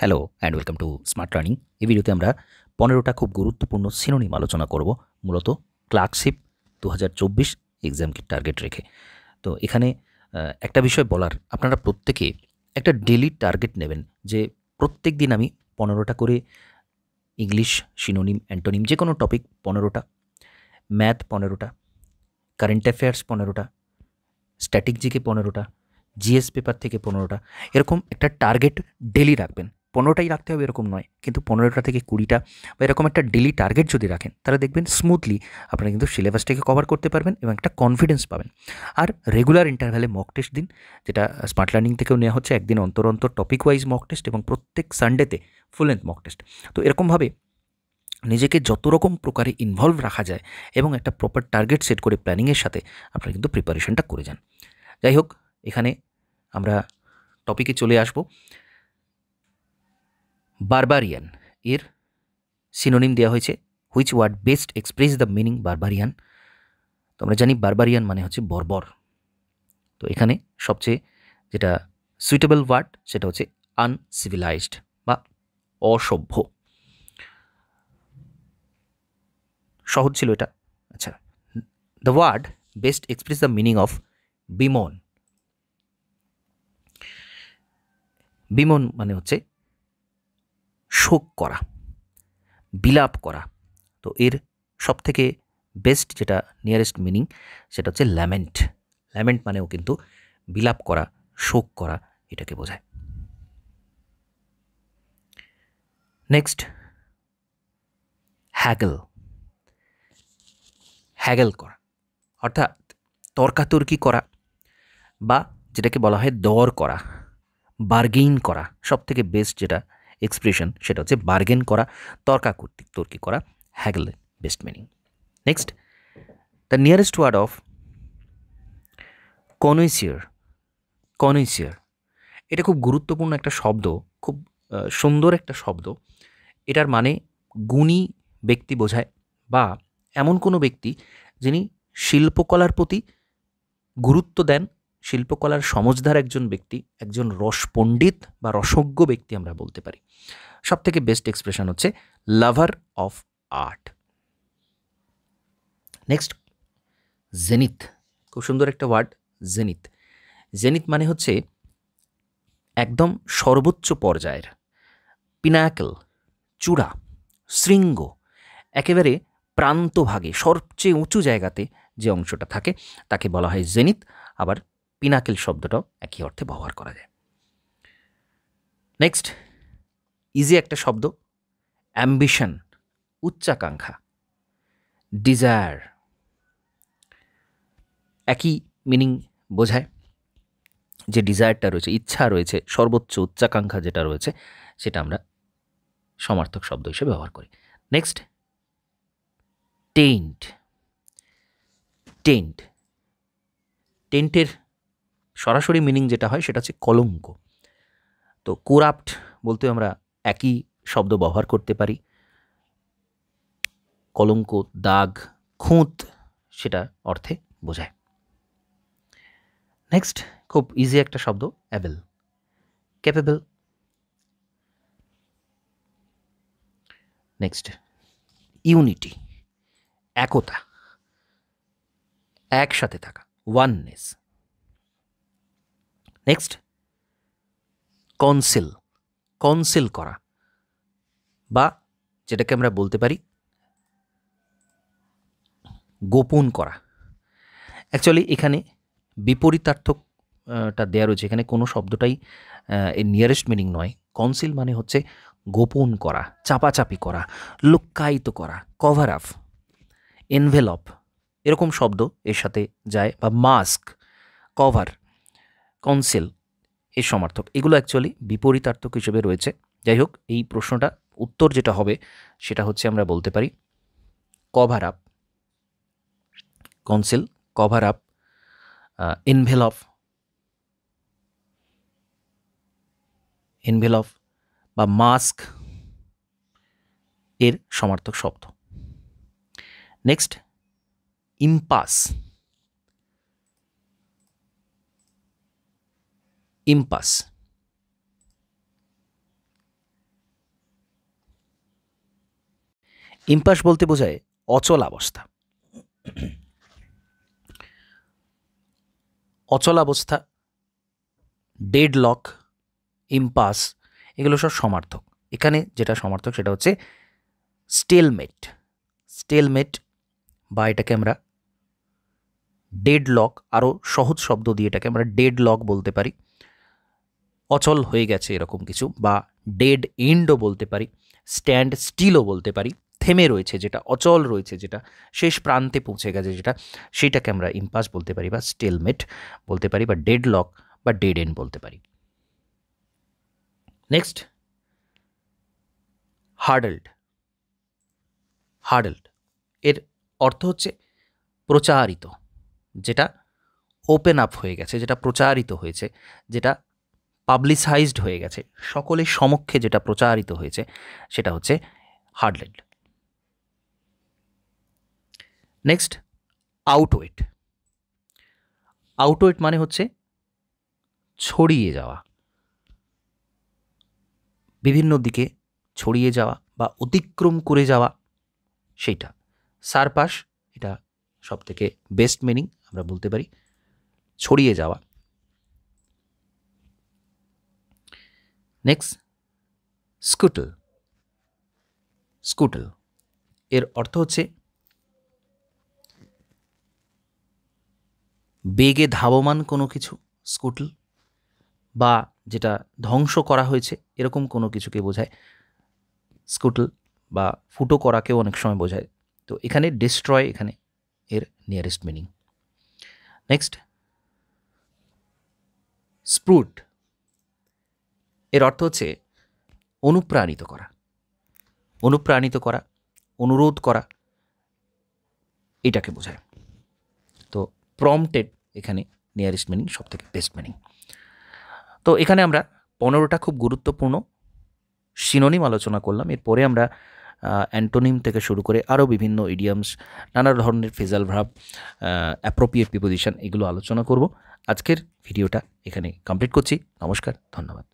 Hello and welcome to smart learning এই ভিডিওতে আমরা পনেরোটা খুব গুরুত্বপূর্ণ সিনোনিম আলোচনা করব, মূলত ক্লার্কশিপ দু হাজার চব্বিশ এক্সামকে টার্গেট রেখে। তো এখানে একটা বিষয় বলার, আপনারা প্রত্যেকে একটা ডেলি টার্গেট নেবেন যে প্রত্যেক দিন আমি পনেরোটা করে ইংলিশ সিনোনিম অ্যান্টোনিম যে কোনো টপিক পনেরোটা ম্যাথ পনেরোটা কারেন্ট অ্যাফেয়ার্স পনেরোটা স্ট্যাটিক জিকে পনেরোটা জিএস পেপার থেকে পনেরোটা, এরকম একটা টার্গেট ডেলি রাখবেন। পনেরোটাই রাখতে হবে এরকম নয়। কিন্তু পনেরোটা থেকে কুড়িটা বা এরকম একটা ডেলি টার্গেট যদি রাখেন, তাহলে দেখবেন স্মুথলি আপনারা কিন্তু সিলেবাসটাকে কভার করতে পারবেন এবং একটা কনফিডেন্স পাবেন। আর রেগুলার ইন্টারভ্যালে মক টেস্ট দিন, যেটা স্মার্ট লার্নিং থেকেও নেওয়া হচ্ছে। একদিন অন্তর অন্তর টপিক ওয়াইজ মক টেস্ট এবং প্রত্যেক সানডেতে ফুল লেন্থ মক টেস্ট তো এরকমভাবে নিজেকে যত রকম প্রকারে ইনভলভ রাখা যায় এবং একটা প্রপার টার্গেট সেট করে প্ল্যানিংয়ের সাথে আপনারা কিন্তু প্রিপারেশনটা করে যান। যাই হোক, এখানে আমরা টপিকে চলে আসব। বারবারিয়ান। এর সিনোনিম দেওয়া হয়েছে which word best express the meaning barbarian. তো আমরা জানি বারবারিয়ান মানে হচ্ছে বর্বর। তো এখানে সবচেয়ে যেটা সুইটেবল ওয়ার্ড সেটা হচ্ছে আনসিভিলাইজড বা অসভ্য। সহজ ছিল এটা। আচ্ছা the word best express the meaning of bemoan. Bemoan মানে হচ্ছে শোক করা, বিলাপ করা। তো এর সব থেকে বেস্ট যেটা নিয়ারেস্ট মিনিং সেটা হচ্ছে ল্যামেন্ট ল্যামেন্ট মানেও কিন্তু বিলাপ করা, শোক করা এটাকে বোঝায়। নেক্সট হ্যাগল হ্যাগল করা, অর্থাৎ তর্কাতর্কি করা বা যেটাকে বলা হয় দর করা বার্গেইন করা সব থেকে বেস্ট যেটা এক্সপ্রেশন, সেটা হচ্ছে বার্গেন করা, তর্কা কর্তৃক তর্কি করা, haggle best meaning. Next, the nearest word of connoisseur connoisseur এটা খুব গুরুত্বপূর্ণ একটা শব্দ, খুব সুন্দর একটা শব্দ। এটার মানে গুণী ব্যক্তি বোঝায় বা এমন কোনো ব্যক্তি যিনি শিল্পকলার প্রতি গুরুত্ব দেন শিল্পকলার সমজদার একজন ব্যক্তি, একজন রসপণ্ডিত বা রসজ্ঞ ব্যক্তি আমরা বলতে পারি। সব থেকে বেস্ট এক্সপ্রেশন হচ্ছে lover of art next zenith খুব সুন্দর একটা ওয়ার্ড জেনিথ জেনিথ মানে হচ্ছে একদম সর্বোচ্চ পর্যায়ের। পিনাকল চূড়া, শৃঙ্গ, একেবারে প্রান্তভাগে, সবচেয়ে উঁচু জায়গাতে যে অংশটা থাকে, তাকে বলা হয় জেনিথ আবার পিনাকেল শব্দটাও একই অর্থে ব্যবহার করা যায়। নেক্সট ইজি একটা শব্দ অ্যাম্বিশন উচ্চাকাঙ্ক্ষা ডিজায়ার একই মিনিং বোঝায় যে ডিজায়ারটা রয়েছে, ইচ্ছা রয়েছে, সর্বোচ্চ উচ্চাকাঙ্ক্ষা যেটা রয়েছে, সেটা আমরা সমার্থক শব্দ হিসেবে ব্যবহার করি। নেক্সট টেন্ট টেন্ট টেন্টের সরাসরি মিনিং যেটা হয় সেটা হচ্ছে কলঙ্ক। তো কোরাপ্ট বলতে আমরা একই শব্দ ব্যবহার করতে পারি। কলঙ্ক, দাগ, খুঁত সেটা অর্থে বোঝায়। নেক্সট খুব ইজি একটা শব্দ অ্যাবেল ক্যাপেবল নেক্সট ইউনিটি একতা। একসাথে থাকা ওয়াননেস নেক্সট কনসিল কনসিল করা। বা যেটাকে আমরা বলতে পারি গোপন করা। অ্যাকচুয়ালি এখানে বিপরীতার্থকটা দেওয়া রয়েছে। এখানে কোনো শব্দটাই এর নিয়ারেস্ট মিনিং নয়। কনসিল মানে হচ্ছে গোপন করা, চাপাচাপি করা, লুক্কায়িত করা কভার আপ এনভেলপ এরকম শব্দ এর সাথে যায় বা মাস্ক কভার কনসিল এর সমার্থক। এগুলো অ্যাকচুয়ালি বিপরীতার্থক হিসেবে রয়েছে। যাই হোক, এই প্রশ্নটা উত্তর যেটা হবে সেটা হচ্ছে আমরা বলতে পারি cover up conceal cover up envelope envelope বা মাস্ক এর সমার্থক শব্দ। নেক্সট ইম্পাস ইম্পাস। ইম্পাস বলতে বোঝায় অচল অবস্থা। অচল অবস্থা ডেড লক ইম্পাস এগুলো সব সমার্থক। এখানে যেটা সমার্থক সেটা হচ্ছে স্টেলমেট স্টেলমেট বা এটাকে আমরা ডেড লক আরও সহজ শব্দ দিয়ে এটাকে আমরা ডেড লক বলতে পারি। অচল হয়ে গেছে এরকম কিছু বা ডেড এন্ডও বলতে পারি স্ট্যান্ড স্টিলও বলতে পারি, থেমে রয়েছে যেটা, অচল রয়েছে যেটা, শেষ প্রান্তে পৌঁছে গেছে যেটা, সেটাকে আমরা ইম্পাস বলতে পারি বা স্টেলমেট বলতে পারি বা ডেড লক বা ডেড এন্ড বলতে পারি। নেক্সট হার্ডেলড হার্ডেলড এর অর্থ হচ্ছে প্রচারিত, যেটা ওপেন আপ হয়ে গেছে, যেটা প্রচারিত হয়েছে, যেটা পাবলিসাইজড হয়ে গেছে। সকলের সমক্ষে যেটা প্রচারিত হয়েছে, সেটা হচ্ছে হার্ডলেড নেক্সট আউটওয়েট আউটওয়েট মানে হচ্ছে ছড়িয়ে যাওয়া। বিভিন্ন দিকে ছড়িয়ে যাওয়া বা অতিক্রম করে যাওয়া, সেইটা। সারপাস এটা সব থেকে বেস্ট মিনিং আমরা বলতে পারি, ছড়িয়ে যাওয়া। নেক্সট স্কুটল স্কুটল এর অর্থ হচ্ছে বেগে ধাবমান কোনো কিছু স্কুটল বা যেটা ধ্বংস করা হয়েছে, এরকম কোনো কিছুকে বোঝায়। স্কুটল বা ফুটো করাকেও অনেক সময় বোঝায়। তো এখানে ডিস্ট্রয় এখানে এর নিয়ারেস্ট মিনিং নেক্সট স্প্রুট এর অর্থ হচ্ছে অনুপ্রাণিত করা। অনুপ্রাণিত করা, অনুরোধ করা, এটাকে বোঝায়। তো প্রমটেড এখানে নিয়ারেস্ট মিনিং সব থেকে বেস্ট মিনিং তো এখানে আমরা পনেরোটা খুব গুরুত্বপূর্ণ সিনোনিম আলোচনা করলাম। এরপরে আমরা অ্যান্টোনিম থেকে শুরু করে আরও বিভিন্ন ইডিয়ামস নানা ধরনের ফেজাল ভাব অ্যাপ্রোপ্রিয়েট প্রিপোজিশন এগুলো আলোচনা করব। আজকের ভিডিওটা এখানে কমপ্লিট করছি। নমস্কার, ধন্যবাদ।